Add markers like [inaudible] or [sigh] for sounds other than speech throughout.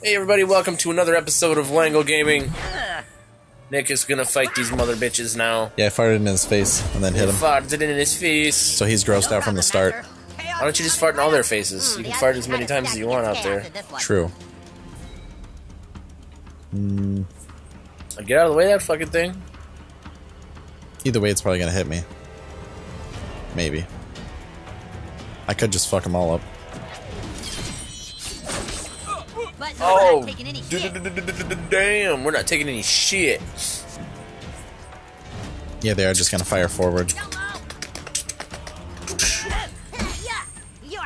Hey everybody, welcome to another episode of Wangle Gaming. Nick is gonna fight these mother bitches now. Yeah, I farted in his face and then hit him. Farted it in his face. So he's grossed out from the start. Why don't you just fart in all their faces? You can fart as many times as you want out there. True. Get out of the way of that fucking thing. Either way, it's probably gonna hit me. Maybe. I could just fuck them all up. Oh, d- d- damn, we're not oh. taking any shit. Yeah, they are just gonna fire forward.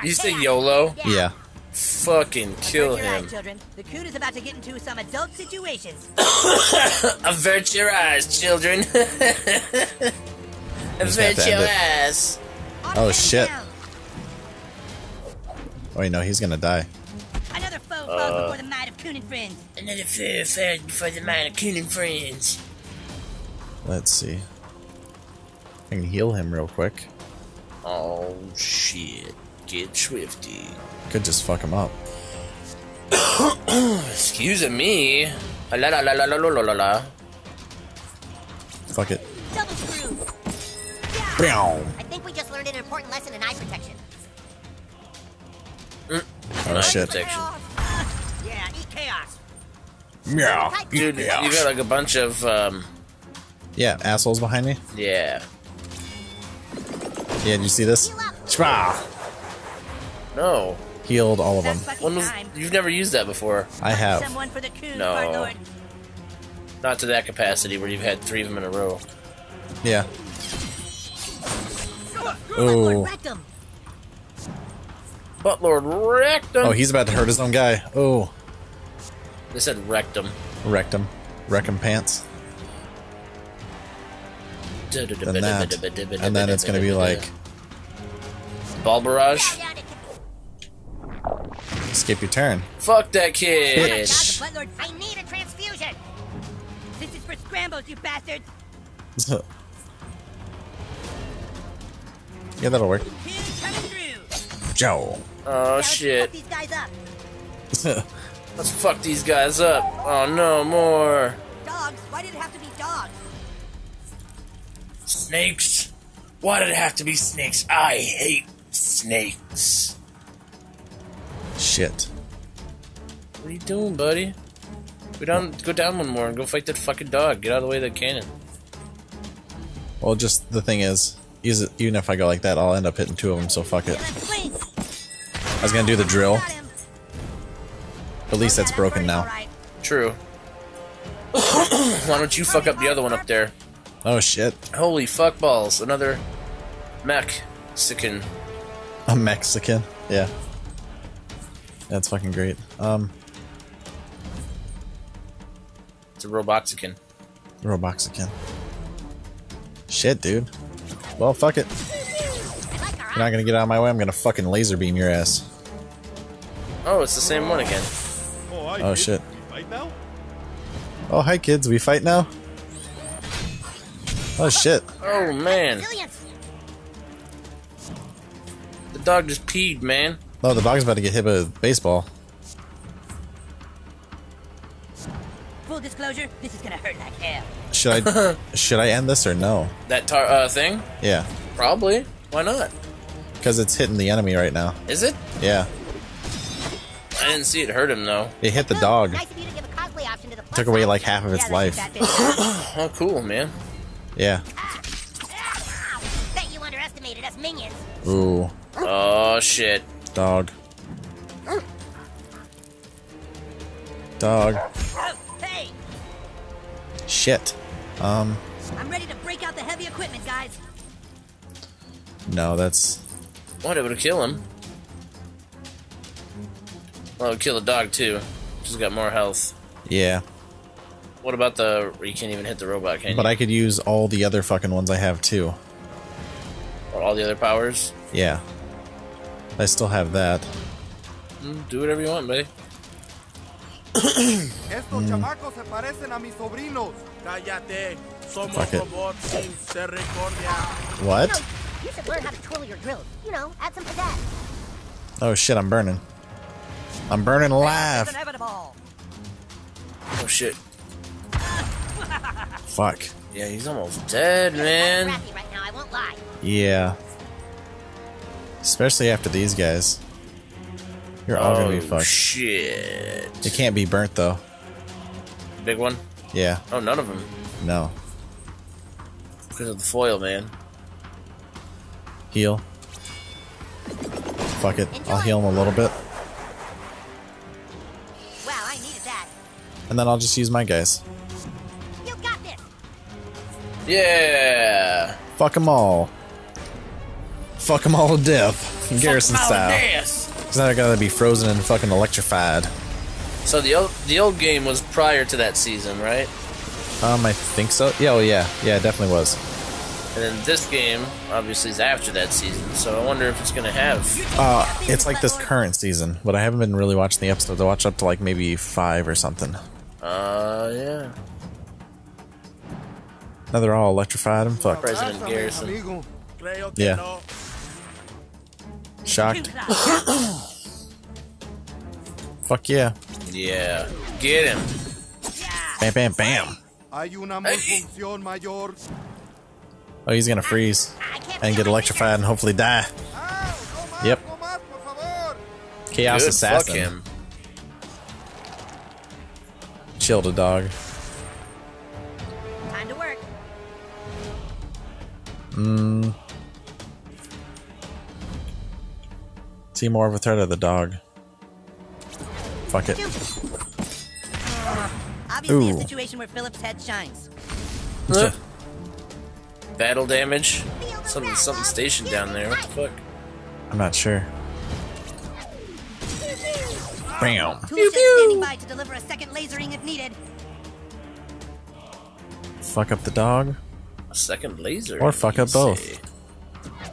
You say YOLO? Yeah. Fucking kill him. Eyes, children. The coot is about to get into some adult situations. Avert your eyes, children. Avert your eyes. Oh, shit. Oh, wait, no, he's gonna die foe before uh, the might of Coon friends. Another foe fed before the might of Coon friends. Let's see. I can heal him real quick. Oh shit. Get swifty. Could just fuck him up. [coughs] Excuse me. La la la la la la la la. Fuck it. Double screw. Yeah. I think we just learned an important lesson in eye protection. Mm. Oh, shit. Protection. Yeah, eat chaos. Yeah. Dude, you got like a bunch of um Yeah, assholes behind me. yeah. Yeah, did you see this? Shwa! No. Healed all of them. When was you've never used that before. I have. Someone for the coon, No. Not to that capacity where you've had three of them in a row. Yeah. Lord Oh. Rectum. But Lord wrecked him. Oh, he's about to hurt his own guy. Oh. They said wrecked him. Wrecked him. Wreck him pants. Then that. And then it's gonna be like, ball barrage. skip your turn. Fuck that kid. Oh God, the Butt Lord. I need a transfusion. This is for scrambles, you bastards. [laughs] yeah, that'll work. Coon coming through. Joe. Oh shit. fuck these guys up. [laughs] Let's fuck these guys up. Oh no, more Dogs? Why did it have to be dogs? snakes. Why did it have to be snakes? I hate snakes. Shit. What are you doing, buddy? Go down, go down one more and go fight that fucking dog. Get out of the way of the cannon. Well, just the thing is, is even if I go like that, I'll end up hitting two of them, so fuck it. I was gonna do the drill. At least that's broken now. True. [clears throat] Why don't you fuck up the other one up there? Oh shit. Holy fuck balls! Another Mexican. A Mexican. Yeah. That's fucking great. Um, It's a Roboxican. Roboxican. Shit, dude. Well, fuck it. You're not gonna get out of my way. I'm gonna fucking laser beam your ass. Oh, it's the same one again. Oh shit. Oh hi kids, we fight now. Oh shit. Oh man, the dog just peed, man. Oh, the dog's about to get hit by a baseball. Full disclosure, this is gonna hurt like hell. Should I [laughs] should I end this or no? That tar uh, thing? Yeah, Probably. Why not? because it's hitting the enemy right now. Is it? Yeah, I didn't see it hurt him though. it hit the dog. Nice to give a cosplay option to the plus Took away like half of its Yeah, life. that's that bitch. [clears throat] Oh, cool, man. Yeah. Bet you underestimated us minions. Ooh, Oh shit. dog. Dog. oh, hey! Shit. Um, I'm ready to break out the heavy equipment, guys. no, that's What? It would kill him. Well, it would kill the dog too. She's got more health. yeah. What about the? You can't even hit the robot, can you? But I could use all the other fucking ones I have too. Or all the other powers. Yeah. I still have that. Mm, Do whatever you want, buddy. [coughs] Estos chamacos se parecen a mis sobrinos. Cállate. Somos robots sin misericordia. What? You should learn how to twirl your drills. You know, add some pizzazz. Oh shit, I'm burning. I'm burning alive. Oh shit. Fuck. Yeah, he's almost dead, man. Right now, I won't lie. Yeah. Especially after these guys. You're all gonna be Oh fucked. shit. It can't be burnt though. Big one? Yeah. Oh, none of them. No. Because of the foil, man. Heal. Fuck it. I'll heal him a little bit. And then I'll just use my guys. You got this. Yeah. Fuck them all. Fuck them all to death. Garrison Fuck 'em style. death. Because now they're gonna be frozen and fucking electrified. So the old the old game was prior to that season, right? Um, I think so. Yeah, oh yeah. Yeah, it definitely was. And then this game obviously is after that season. So I wonder if it's gonna have. Uh, it's like this current season, but I haven't been really watching the episodes. I watched up to like maybe five or something. Uh, yeah. Now they're all electrified and fucked. President Garrison. amigo. Creo que Yeah. no. Shocked. [coughs] Fuck yeah. Yeah. Get him. Bam, bam, bam. Hay una malfunción mayor. Oh, he's gonna freeze and get electrified and hopefully die. Ow, no más, Yep. no más, por favor. Chaos Good. assassin. Fuck him. Chill the dog. Time to work. Hmm. See more of a threat of the dog. Fuck it. Obviously, Ooh. a situation where Philip's head shines. Huh? Battle damage. Something something stationed down there. What the fuck? I'm not sure. Bam. Toolshed standing by to deliver a second lasering if needed. Fuck up the dog. A second laser. Or fuck up both. say.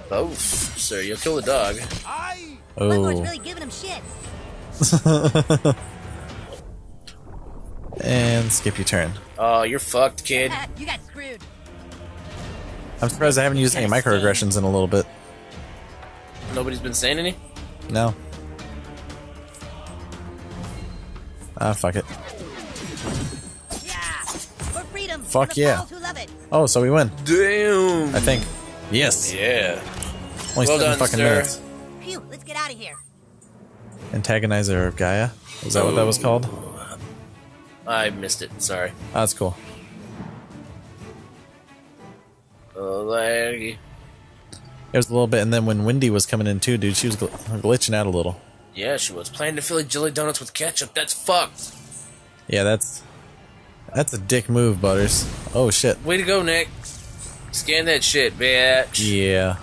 Both, sir. You'll kill the dog. Ay, Bloodlord's Oh. really giving him shit. [laughs] and skip your turn. Oh, you're fucked, kid. [laughs] you got screwed. I'm surprised I haven't used any microaggressions in a little bit. Nobody's been saying any. No. Ah, fuck it. Yeah. For freedom. Fuck for yeah. fools Who love it. Oh, so we win. Damn. I think. Yes. Yeah. Only Well seven done, fucking sir. minutes. Phew, let's get out of here. Antagonizer of Gaia. Is that what that was called? I missed it. Sorry. Ah, that's cool. Oh, laggy. It was a little bit, and then when Wendy was coming in too, dude, she was gl- glitching out a little. Yeah, she was planning to fill jelly donuts with ketchup. That's fucked. Yeah, that's that's a dick move, Butters. Oh shit. Way to go, Nick. Scan that shit, bitch. Yeah.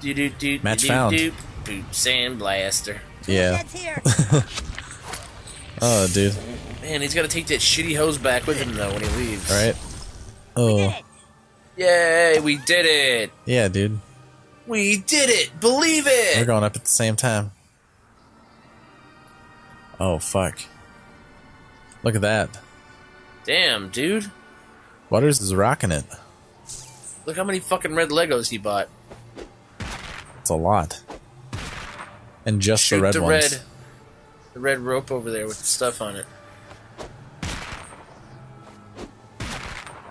Do do do. Match do, found. Do, do, sand blaster. Yeah. [laughs] Oh, dude. Man, he's got to take that shitty hose back with him though when he leaves. Right. Oh. Yay, we did it. Yeah, dude. We did it. Believe it. We're going up at the same time. Oh fuck. Look at that. Damn, dude. Butters is rocking it. Look how many fucking red Legos he bought. It's a lot. And just Shoot the red the ones. red, the red rope over there with the stuff on it.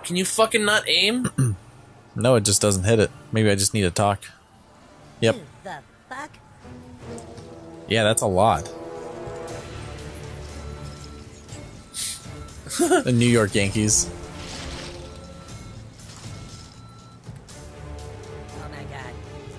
Can you fucking not aim? [clears throat] No, it just doesn't hit it. Maybe I just need to talk. Yep. The fuck? Yeah, that's a lot. [laughs] the New York Yankees. Oh my god.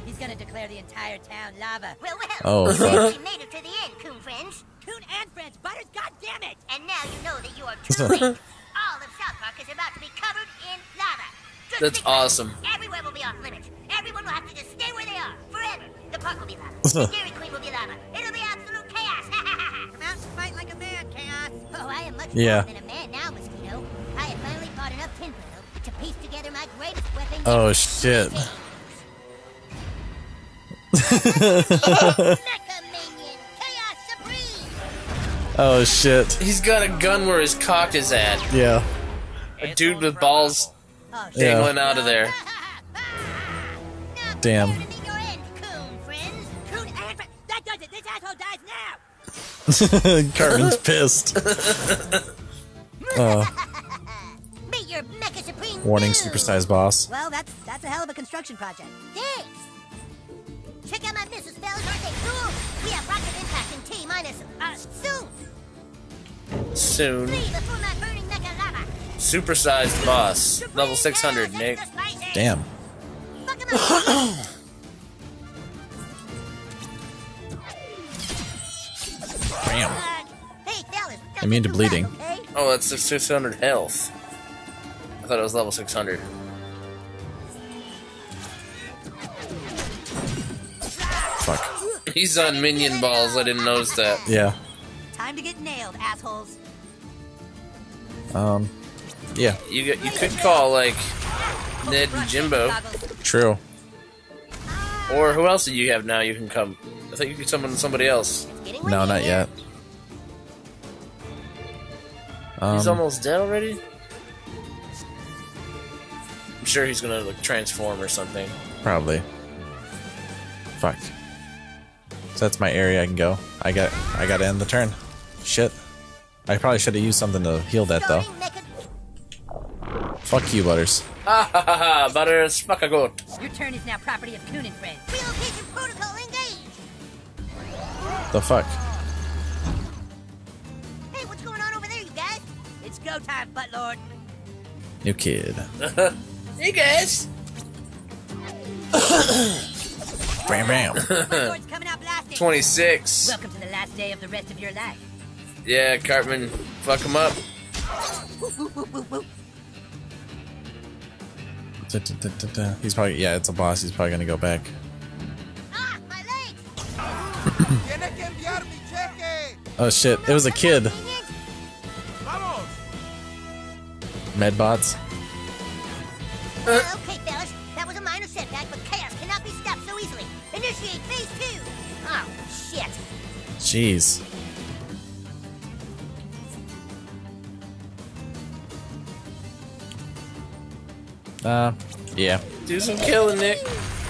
He's gonna declare the entire town lava. Well, well. Oh, fuck. We made it to the end, coon friends. Coon and friends, Butters, god damn it! And now you know that you are [laughs] too late. All of South Park is about to be covered in lava. Just That's think about it. awesome. Everywhere will be off limits. Everyone will have to just stay where they are forever. The park will be lava. [laughs] the Dairy Queen will be lava. It'll be absolute chaos. Come out and fight like a man, Chaos. oh, I am much Yeah. Oh shit. Mecha Minion, Chaos Supreme. Oh shit. He's got a gun where his cock is at. Yeah. A dude with balls Oh shit. Yeah. dangling out of there. Damn. [laughs] [laughs] prepare to meet your end, coon friends. Coon and friends. That does it. This asshole dies now. Cartman's pissed. [laughs] Uh, warning, Dude. supersized boss. Well, that's that's a hell of a construction project. Thanks. Check out my missiles, fellas. Aren't they cool? We have rocket impact in T minus uh soon. Soon. Flee before my burning mecha lava. Supersized boss. Level 600, Nick. Dudes, that's spicy. Damn. Fuck 'em up. [clears throat] Bam. hey, fellas. don't Immune to bleeding. Oh, that's the 600 health. I thought it was level 600. Fuck. He's on minion balls. I didn't notice that. Yeah. Time to get nailed, assholes. Um. Yeah. You get, you could call like Ned and Jimbo, True. or who else do you have now? You can come. I think you could summon somebody else. No, not here. yet. He's Um, almost dead already. I'm sure he's gonna like transform or something. Probably. Fuck. So that's my area I can go. I got I gotta end the turn. Shit. I probably should have used something to heal that though. Fuck you, Butters. Ha ha ha ha! Butters, fuck a goat. Your turn is now property of Coon and friends. Relocation protocol engaged. The fuck? Hey, what's going on over there, you guys? It's go time, Buttlord. New kid. [laughs] Hey guys. Bam bam. [laughs] Buttlord's coming out blasting. 26. Welcome to the last day of the rest of your life. Yeah, Cartman, fuck him up. He's probably yeah, it's a boss. He's probably gonna go back. Ah, my legs. Tiene que enviar mi cheque. Oh shit! It was a kid. Medbots. Uh, okay, fellas. That was a minor setback, but chaos cannot be stopped so easily. Initiate phase two. Oh, shit. Jeez. Uh, yeah. Do some killing, Nick.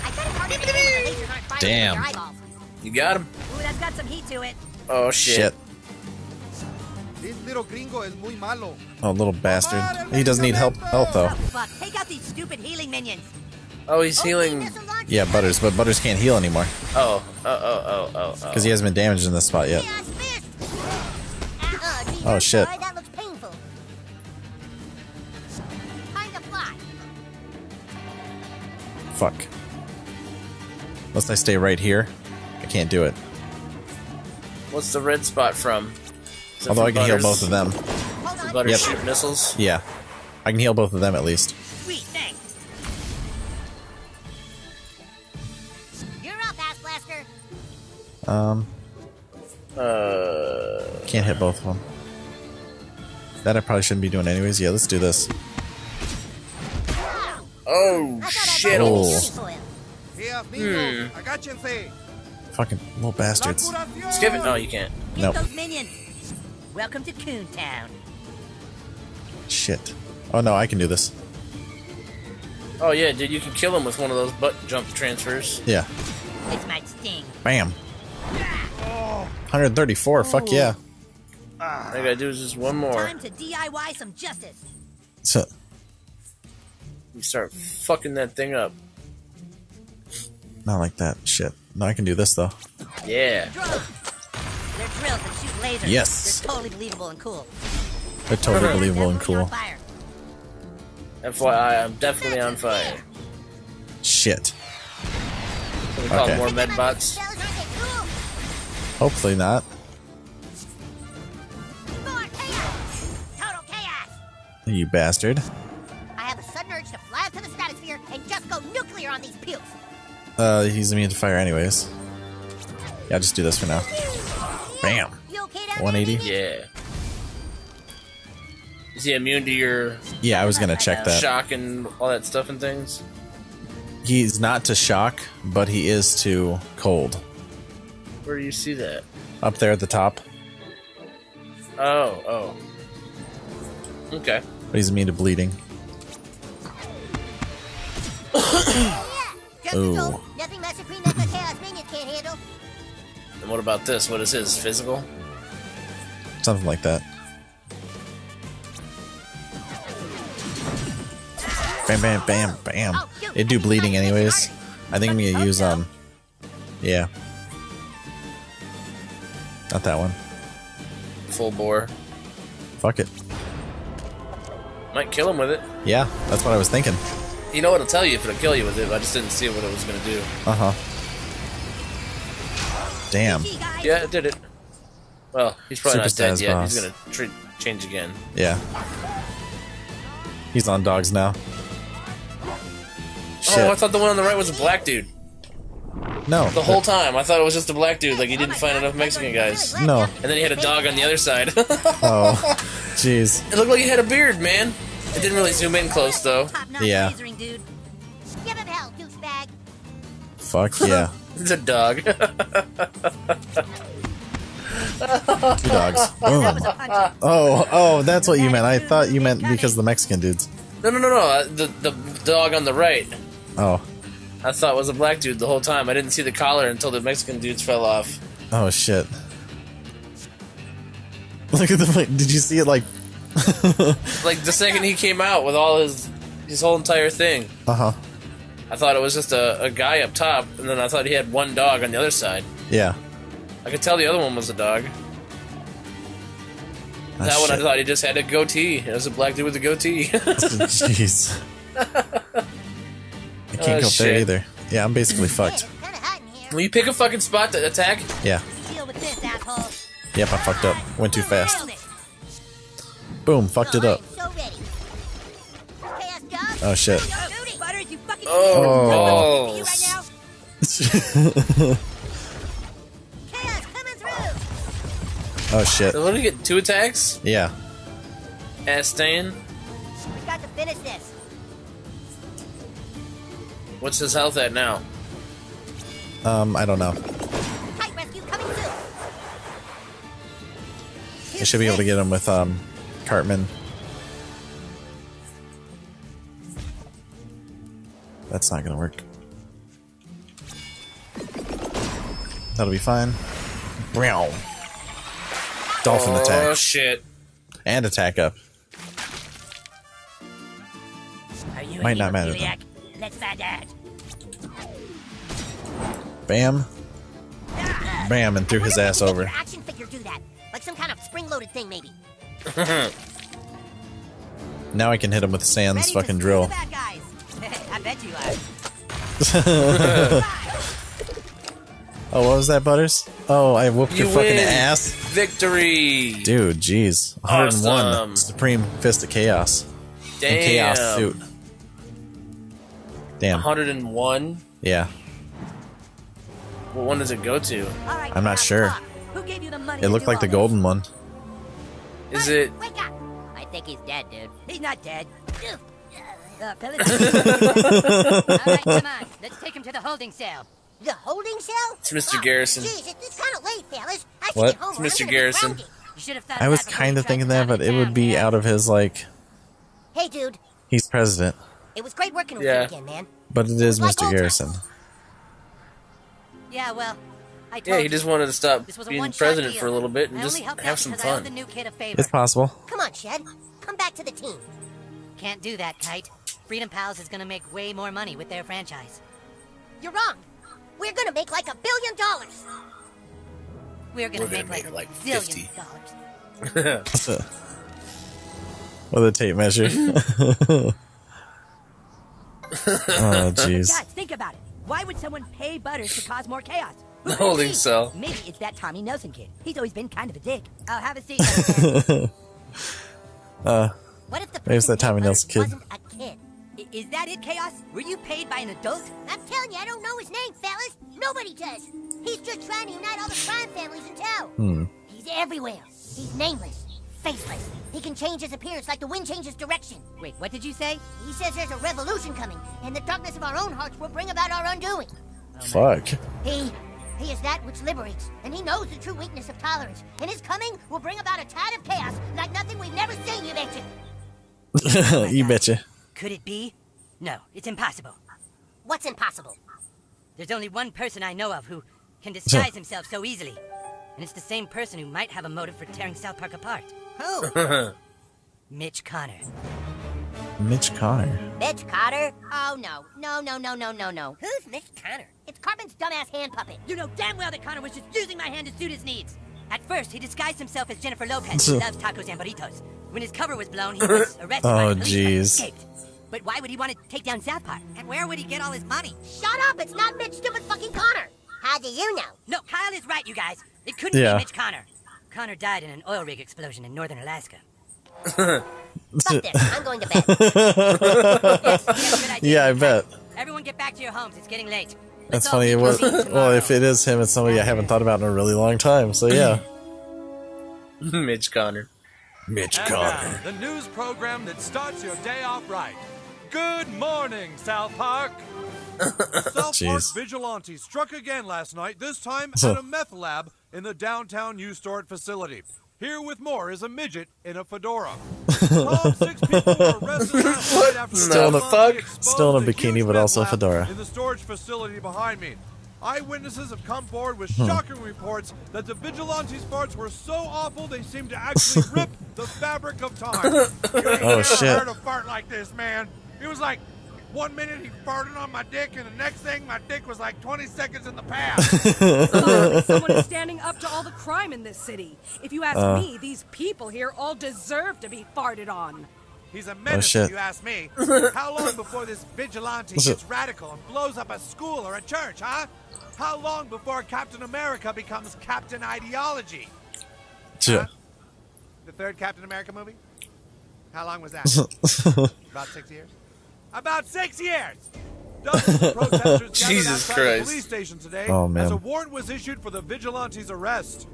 I gotta hard to believe the lasers aren't firing Damn. from their eyeballs. You got him. Ooh, that's got some heat to it. Oh shit. Shit. This little gringo es muy malo. Oh, little bastard. He doesn't need help. Health though. Oh, fuck. Take out these stupid healing minions. Oh, he's oh, healing. Yeah, Butters, but Butters can't heal anymore Oh, oh, oh, oh, oh, oh. because he hasn't been damaged in this spot yet. Chaos fist. Gee, Oh, shit. sorry, that looks painful. Time to fly. Fuck. Unless I stay right here, I can't do it. What's the red spot from? Is it Although I from can heal both of them. Hold on. Butters Yep. shoot missiles. Yeah, I can heal both of them at least. Sweet, thanks. You're up, Ass Blaster. Um, Uh, can't hit both of them. That I probably shouldn't be doing anyways. Yeah, let's do this. oh I thought shit. Oh. bought you foil. Hey, amigos, agáchense. Fucking little bastards. curación. Skip it. No, you can't. Get Nope. Those minions. Welcome to Coontown. Shit. Oh no, I can do this. Oh yeah, dude, you can kill him with one of those butt jump transfers. Yeah. This might sting. Bam. 134. Fuck oh. yeah. All I gotta do is just one more. Time to DIY some justice. So, You start fucking that thing up. not like that. Shit. No, I can do this though. Yeah. Drones. They're drills that shoot lasers. Yes. They're totally believable and cool. They're totally believable and cool. FYI, I'm definitely on fire. Shit. Can we call Okay. more med bots? Fellas, aren't they cool? Hopefully not. More chaos. Total chaos. You bastard. I have a sudden urge to fly up to the stratosphere and just go nuclear on these pukes. Uh, he's immune to fire anyways. Yeah, I'll just do this for now. You okay 180? Yeah. Is he immune to your Yeah, I was gonna check that. shock and all that stuff and things? He's not to shock, but he is to cold. Where do you see that? Up there at the top, Oh, oh. Okay. but he's immune to bleeding. [coughs] Ooh. And what about this? What is his? Physical? Something like that. Bam, bam, bam, bam. It do bleeding anyways. I think I'm gonna use, um... Yeah. Not that one. Full bore. Fuck it. Might kill him with it. Yeah, that's what I was thinking. You know what it'll tell you if it'll kill you with it, I just didn't see what it was gonna do. Uh-huh. Damn. Yeah, it did it. Well, he's probably not dead Superstars yet. boss. He's gonna tr- change again. Yeah. He's on dogs now. Oh, Shit. Oh, I thought the one on the right was a black dude. no. The whole time, I thought it was just a black dude. Like he didn't find enough Mexican guys. No. And then he had a dog on the other side. [laughs] Oh. Jeez. It looked like he had a beard, man. It didn't really zoom in close though. Yeah. lasering, dude. Give him hell, douchebag. Fuck yeah. It's a dog. [laughs] Two dogs. Boom. [laughs] That was a punch. Oh, oh, that's what you meant. I thought you meant because of the Mexican dudes. no, no, no, no. uh, The the dog on the right. Oh. I thought it was a black dude the whole time. I didn't see the collar until the Mexican dudes fell off. Oh shit. Look at the did you see it like [laughs] Like the second he came out with all his his whole entire thing, uh-huh. I thought it was just a, a guy up top, and then I thought he had one dog on the other side. Yeah. I could tell the other one was a dog. Ah, that one I thought he just had a goatee. It was a black dude with a goatee. [laughs] Jeez. I can't Oh, go up there either. Yeah, I'm basically fucked. It's kinda hot in here. Will you pick a fucking spot to attack? Yeah. Deal with this, asshole. Yep, I fucked up. Went too fast. Boom, fucked it up. I'm so ready. Chaos dog. Oh shit. Oh, Oh. balls. now. Chaos coming through. Oh shit. So what did he get? Two attacks? Yeah. Ass stain? We got to finish this. What's his health at now? Um, I don't know. Tight rescue coming soon. I should be able to get him with um Cartman. That's not gonna work. That'll be fine. Meow. Dolphin oh attack. Oh shit. And attack up. Are you Might not matter, hemophiliac? Let's find out. Bam. Bam, and threw his ass over. action figure do that. Like some kind of spring-loaded thing, maybe. [laughs] Now I can hit him with Sans Ready fucking drill. the bad guys. I bet you are. [laughs] Oh, what was that, Butters? Oh, I whooped your You fucking win. ass. Victory! Dude, jeez. 101. Awesome. Supreme Fist of Chaos. Damn. And Chaos suit. Damn. 101? Yeah. What one does it go to? All right, I'm not sure. Who gave you the money? It looked like the golden one. Is it. Wake up. I think he's dead, dude. He's not dead. Ugh. Uh, fellas. [laughs] all right, come on. Let's take him to the holding cell. The holding cell? It's Mr. Oh, Garrison. Jeez, it's kind of late, fellas. I What? get home. It's Mr. Garrison. You should have thought. I was that before you kind of thinking that, but it would be out of his, like, Hey, dude. he's president. It was great working with Yeah. you again, man. But it is Like Mr. Garrison. Yeah, well, I told Yeah, he you. just wanted to stop This was a being president deal. for a little bit and I just only have out some because I owed the fun. new kid a favor. It's possible. Come on, Shed. Come back to the team. Can't do that, Kite. Freedom Pals is gonna make way more money with their franchise. You're wrong. We're gonna make like a billion dollars. We're gonna, We're gonna make, make like, like zillions 50. dollars. [laughs] With a tape measure. [laughs] oh, jeez. Guys, think about it. Why would someone pay Butters to cause more chaos? [laughs] Who The could it holding be? cell. Maybe it's that Tommy Nelson kid. He's always been kind of a dick. I'll have a seat. young man. Uh, what if the Maybe it's that Tommy Nelson kid. wasn't a kid? I- is that it, Chaos? Were you paid by an adult? I'm telling you, I don't know his name, fellas. Nobody does. He's just trying to unite all the crime families in town. Hmm. He's everywhere. He's nameless, faceless. He can change his appearance like the wind changes direction. Wait, what did you say? He says there's a revolution coming, and the darkness of our own hearts will bring about our undoing. Fuck. He, he is that which liberates, and he knows the true weakness of tolerance. And his coming will bring about a tide of chaos like nothing we've never seen, you betcha. [laughs] you betcha. Could it be? No, it's impossible. What's impossible? There's only one person I know of who can disguise himself so easily. And it's the same person who might have a motive for tearing South Park apart. Who? [laughs] Mitch Connor. Mitch Connor. Mitch Connor? Oh no, no, no, no, no, no, no. Who's Mitch Connor? It's Cartman's dumbass hand puppet. You know damn well that Connor was just using my hand to suit his needs. At first, he disguised himself as Jennifer Lopez, who [laughs] loves tacos and burritos. When his cover was blown, he was [laughs] arrested by Oh, the police but jeez. Escaped. But why would he want to take down South Park? And where would he get all his money? Shut up! It's not Mitch stupid fucking Connor. How do you know? No, Kyle is right, you guys. It couldn't Yeah. be Mitch Connor. Connor died in an oil rig explosion in northern Alaska. [laughs] Fuck this. I'm going to bed. [laughs] Yes, yes, good idea. Yeah, I bet. Everyone get back to your homes. It's getting late. That's Let's all funny. It was, well, if it is him, it's somebody I haven't thought about in a really long time. So yeah. [clears throat] Mitch Connor. Mitch And now, the news program that starts your day off right. Good morning, South Park. [laughs] South Park Jeez. vigilantes struck again last night, this time [laughs] at a meth lab in the downtown U Store facility. Here with more is a midget in a fedora. Six people were arrested [laughs] after Still in a- vigilante exposed still in a bikini, but also a fedora. In the storage facility behind me. Eyewitnesses have come forward with Hmm. shocking reports that the vigilantes' farts were so awful they seemed to actually rip the fabric of time. You ain't Oh, never shit. heard a fart like this, man. It was like one minute he farted on my dick, and the next thing my dick was like 20 seconds in the past. [laughs] Finally, someone is standing up to all the crime in this city. If you ask Uh. me, these people here all deserve to be farted on. He's a menace, shit. if you ask me. [laughs] How long before this vigilante gets radical and blows up a school or a church, huh? How long before Captain America becomes Captain Ideology? Yeah. The third Captain America movie? How long was that? [laughs] About six years? About six years! [laughs] Dozens of protesters gathered Jesus Christ. police station today Oh, man. as a warrant was issued for the vigilante's arrest.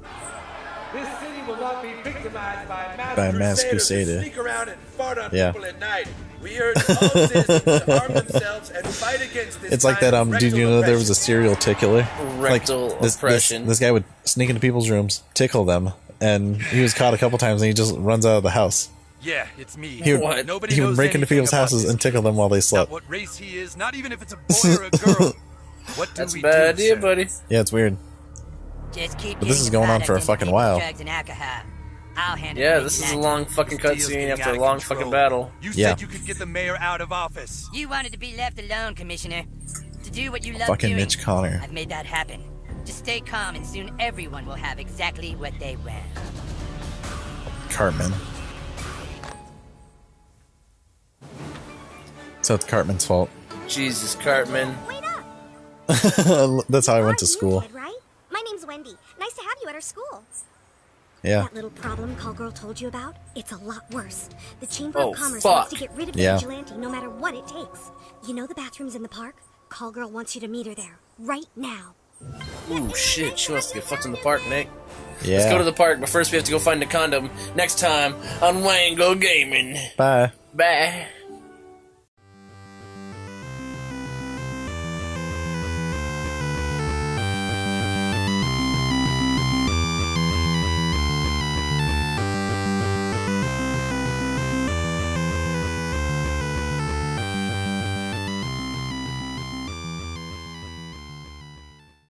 This city will not be victimized by mass, By mass crusaders crusader. sneak around and fart on Yeah. people at night. We urge all citizens to arm themselves and fight against this It's like that. of Um, did you know there was a serial tickler? Rectal like this, this, this guy would sneak into people's rooms, tickle them, and he was caught a couple times, and he just runs out of the house. Yeah, it's me. He would, What? Nobody he would break into people's houses and tickle them while they Not slept. what race he is, not even if it's a boy [laughs] or a girl. What do That's a bad do, idea, sir? buddy. Yeah, it's weird. Just keep But this is going on for a fucking while. Drugs and alcohol. I'll handle Yeah, this is a long fucking cutscene after a long control. fucking battle. You Yeah. said you could get the mayor out of office. You wanted to be left alone, Commissioner. To do what you love Fucking doing. Mitch Connor. I've made that happen. Just stay calm, and soon everyone will have exactly what they want. Cartman. So it's Cartman's fault. Jesus, Cartman. Wait up. [laughs] That's how I went to school. Kid, right? My name's Wendy. Nice to have you at our school. Yeah. That little problem Call Girl told you about? It's a lot worse. The Chamber Oh, of Commerce fuck. wants to get rid of the Yeah. vigilante no matter what it takes. You know the bathrooms in the park? Call Girl wants you to meet her there right now. Ooh, shit. She wants to get fucked in the park, Nick. Yeah. Let's go to the park, but first we have to go find a condom. Next time on Wangle Gaming. Bye. Bye.